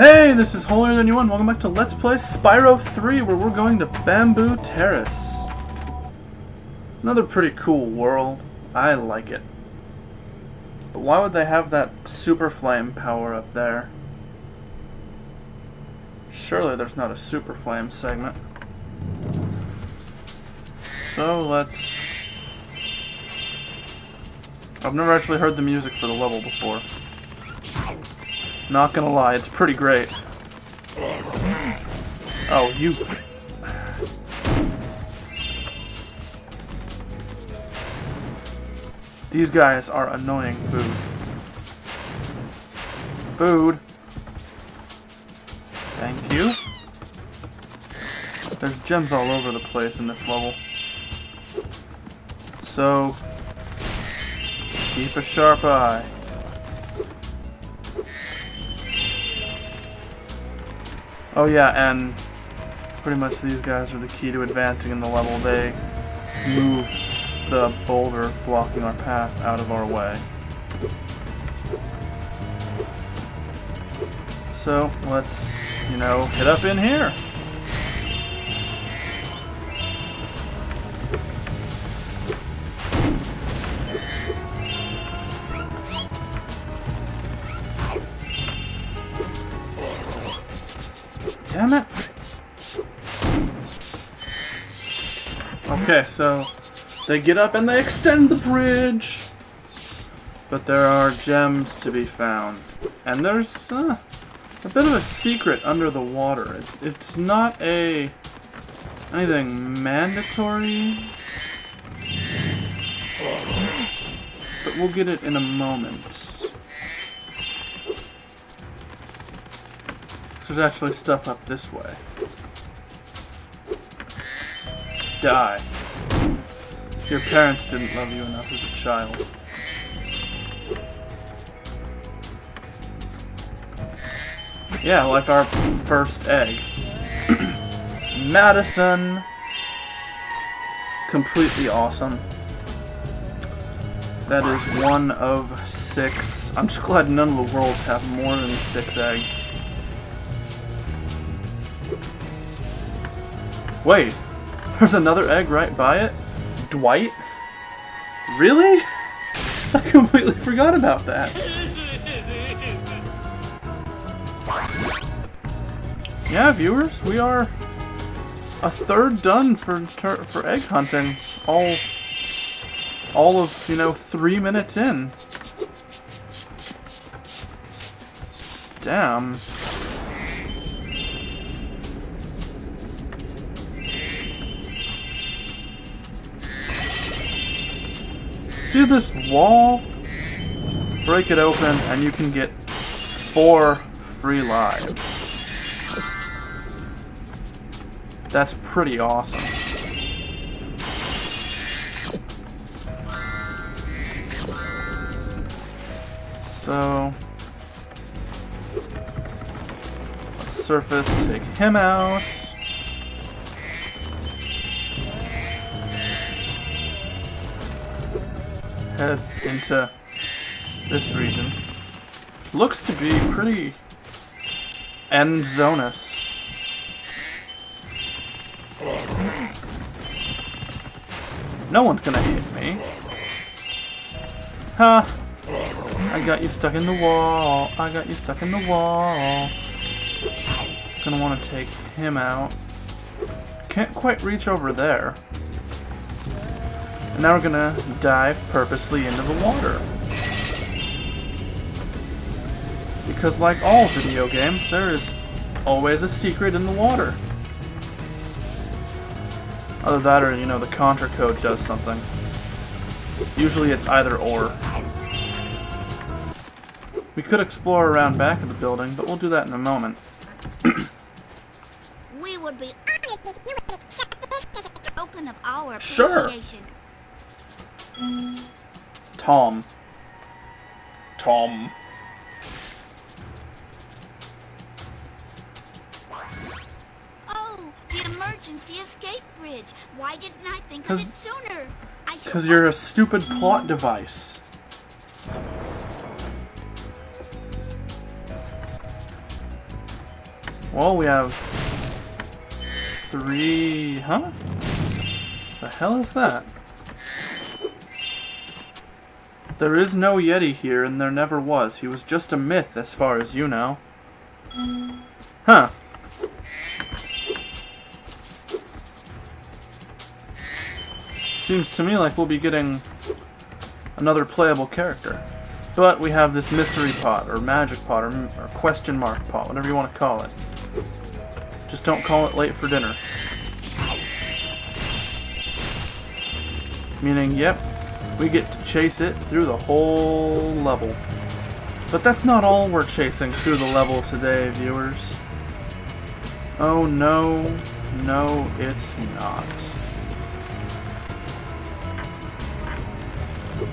Hey, this is Holier Than You One. Welcome back to Let's Play Spyro 3, where we're going to Bamboo Terrace. Another pretty cool world. I like it. But why would they have that super flame power up there? Surely there's not a super flame segment. So let's... I've never actually heard the music for the level before. Not gonna lie, it's pretty great. Oh, you... These guys are annoying food. Food. Thank you. There's gems all over the place in this level. So, keep a sharp eye. Oh yeah, and pretty much these guys are the key to advancing in the level. They move the boulder blocking our path out of our way. So, let's, you know, hit up in here. Okay, so they get up and they extend the bridge. But there are gems to be found. And there's uh, a bit of a secret under the water. It's, it's not a anything mandatory. But we'll get it in a moment. There's actually stuff up this way. Die. Your parents didn't love you enough as a child. Yeah, like our first egg. Madison. Completely awesome. That is one of six. I'm just glad none of the worlds have more than six eggs. Wait, there's another egg right by it? Dwight? Really? I completely forgot about that. Yeah, viewers, we are a third done for for egg hunting. All, all of you know, three minutes in. Damn. See this wall? Break it open and you can get four free lives. That's pretty awesome. So, surface, take him out. Head into this region. Looks to be pretty end zonus. No one's gonna hit me. Huh. I got you stuck in the wall. I got you stuck in the wall. Gonna want to take him out. Can't quite reach over there. And now we're gonna dive purposely into the water. Because like all video games, there is always a secret in the water. Either that or, you know, the Contra code does something. Usually it's either or. We could explore around back of the building, but we'll do that in a moment. we would be honored if you would accept this as a token of our Sure. Tom. Tom. Oh, the emergency escape bridge. Why didn't I think of it sooner? I Because you're a stupid plot device. Well, we have three. Huh? The hell is that? There is no Yeti here, and there never was. He was just a myth, as far as you know. Huh. Seems to me like we'll be getting another playable character. But we have this mystery pot, or magic pot, or, or question mark pot, whatever you want to call it. Just don't call it late for dinner. Meaning, yep, we get to chase it through the whole level. But that's not all we're chasing through the level today, viewers. Oh no, no it's not.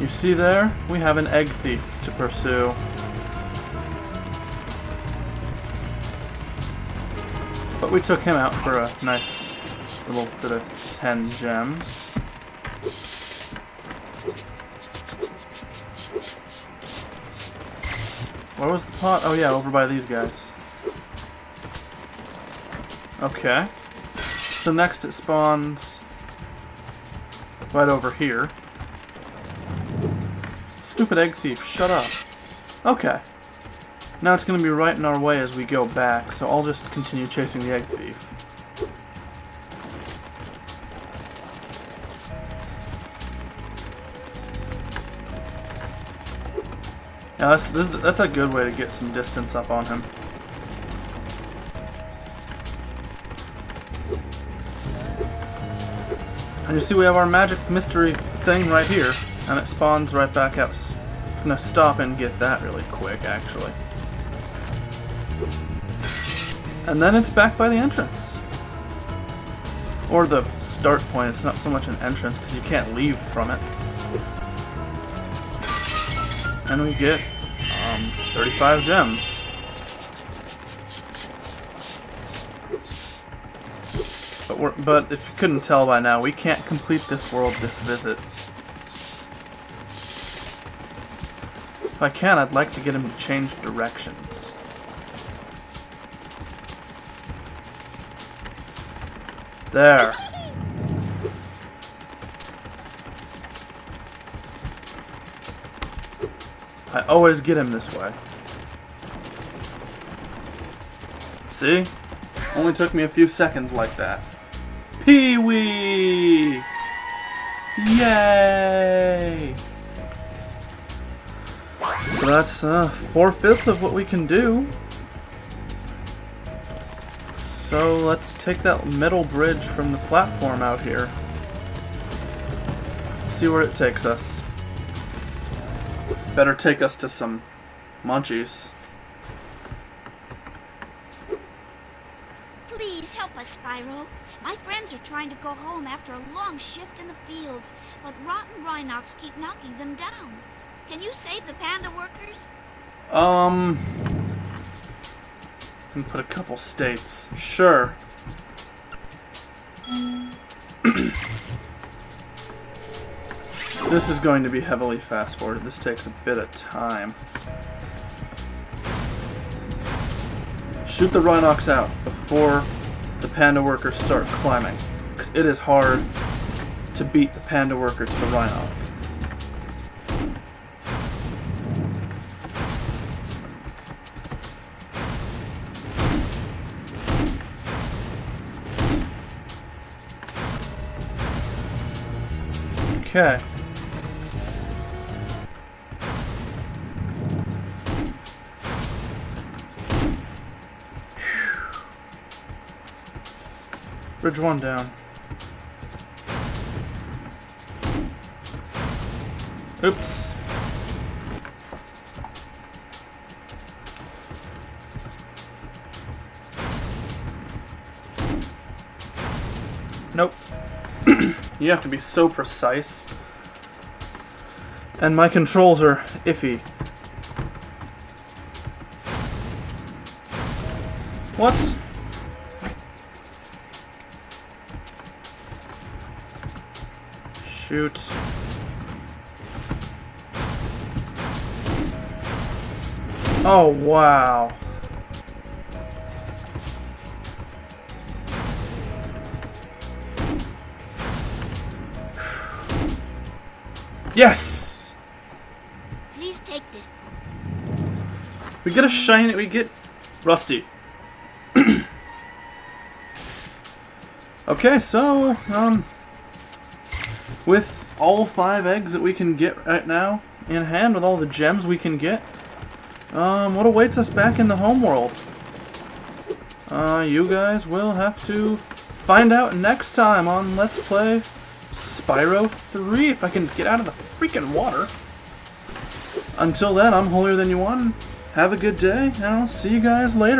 You see there? We have an egg thief to pursue. But we took him out for a nice little bit of 10 gems. Where was the pot? Oh yeah, over by these guys. Okay. So next it spawns right over here. Stupid egg thief, shut up. Okay. Now it's going to be right in our way as we go back, so I'll just continue chasing the egg thief. Yeah, that's, that's a good way to get some distance up on him. And you see we have our magic mystery thing right here, and it spawns right back up. I'm gonna stop and get that really quick, actually. And then it's back by the entrance. Or the start point, it's not so much an entrance because you can't leave from it. And we get um, 35 gems. But, we're, but if you couldn't tell by now, we can't complete this world this visit. If I can, I'd like to get him to change directions. There. I always get him this way. See? Only took me a few seconds like that. Pee-wee! Yay! So that's uh, four-fifths of what we can do. So let's take that metal bridge from the platform out here. See where it takes us. Better take us to some munchies. Please help us, Spyro. My friends are trying to go home after a long shift in the fields, but rotten Rhynocs keep knocking them down. Can you save the panda workers? Um... Can put a couple states. Sure. This is going to be heavily fast forwarded. This takes a bit of time. Shoot the Rhynocs out before the panda workers start climbing. Because it is hard to beat the panda worker to the Rhynoc. Okay. Bridge one down. Oops. Nope. you have to be so precise. And my controls are iffy. What? Shoot. Oh, wow. Yes! Please take this. We get a shiny, we get Rusty. okay, so, um, with all five eggs that we can get right now in hand, with all the gems we can get, um, what awaits us back in the homeworld? Uh, you guys will have to find out next time on Let's Play Spyro 3 if I can get out of the freaking water. Until then, I'm holier than you want. Have a good day, and I'll see you guys later.